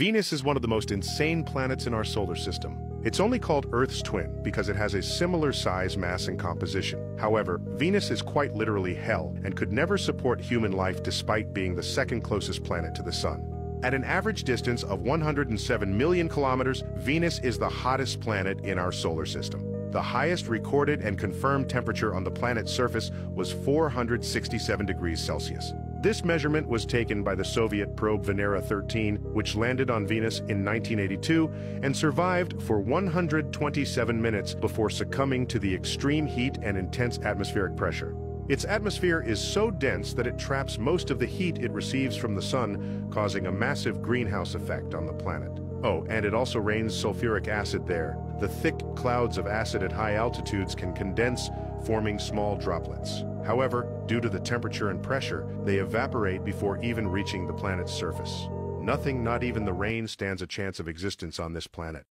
Venus is one of the most insane planets in our solar system. It's only called Earth's twin because it has a similar size, mass, and composition. However, Venus is quite literally hell and could never support human life despite being the second closest planet to the Sun. At an average distance of 107 million kilometers, Venus is the hottest planet in our solar system. The highest recorded and confirmed temperature on the planet's surface was 467 degrees Celsius. This measurement was taken by the Soviet probe Venera 13, which landed on Venus in 1982 and survived for 127 minutes before succumbing to the extreme heat and intense atmospheric pressure. Its atmosphere is so dense that it traps most of the heat it receives from the sun, causing a massive greenhouse effect on the planet. Oh, and it also rains sulfuric acid there. The thick clouds of acid at high altitudes can condense, forming small droplets. However, due to the temperature and pressure, they evaporate before even reaching the planet's surface. Nothing, not even the rain, stands a chance of existence on this planet.